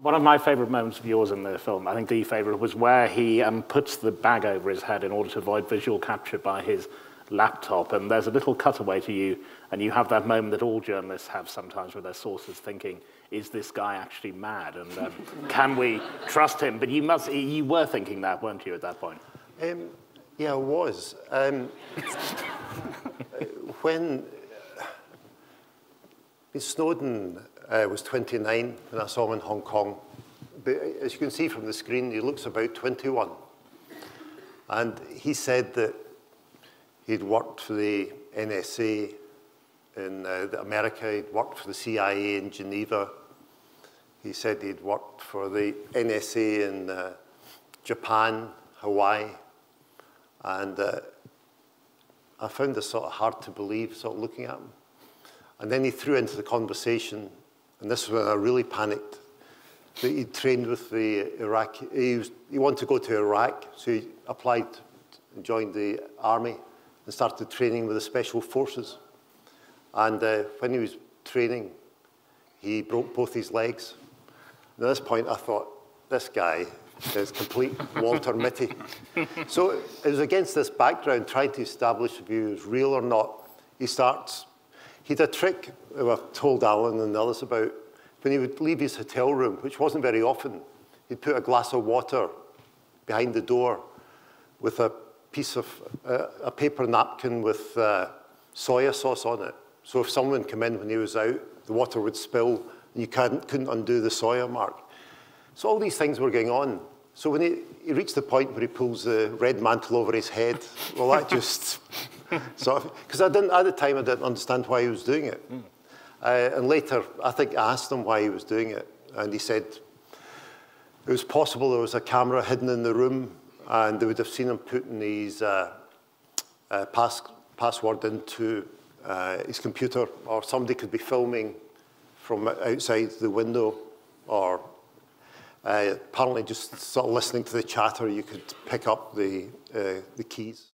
One of my favourite moments of yours in the film, I think the favourite, was where he um, puts the bag over his head in order to avoid visual capture by his laptop. And there's a little cutaway to you, and you have that moment that all journalists have sometimes with their sources thinking, is this guy actually mad? And um, can we trust him? But you, must, you were thinking that, weren't you, at that point? Um, yeah, I was. Um, when Snowden uh, was 29 when I saw him in Hong Kong. But as you can see from the screen, he looks about 21. And he said that he'd worked for the NSA in uh, America, he'd worked for the CIA in Geneva. He said he'd worked for the NSA in uh, Japan, Hawaii. And uh, I found this sort of hard to believe, sort of looking at him. And then he threw into the conversation and this is when I really panicked. He trained with the Iraq, he, was, he wanted to go to Iraq, so he applied and joined the army and started training with the special forces. And uh, when he was training, he broke both his legs. And at this point, I thought, this guy is complete Walter Mitty. so it was against this background, trying to establish if he was real or not. He starts he had a trick I've told Alan and others about. When he would leave his hotel room, which wasn't very often, he'd put a glass of water behind the door with a piece of, uh, a paper napkin with uh, soya sauce on it. So if someone came in when he was out, the water would spill and you couldn't, couldn't undo the soya mark. So all these things were going on. So when he, he reached the point where he pulls the red mantle over his head, well, that just so, because I didn't, at the time, I didn't understand why he was doing it. Mm. Uh, and later, I think I asked him why he was doing it. And he said it was possible there was a camera hidden in the room and they would have seen him putting his uh, uh, pass, password into uh, his computer or somebody could be filming from outside the window or uh, apparently just sort of listening to the chatter, you could pick up the, uh, the keys.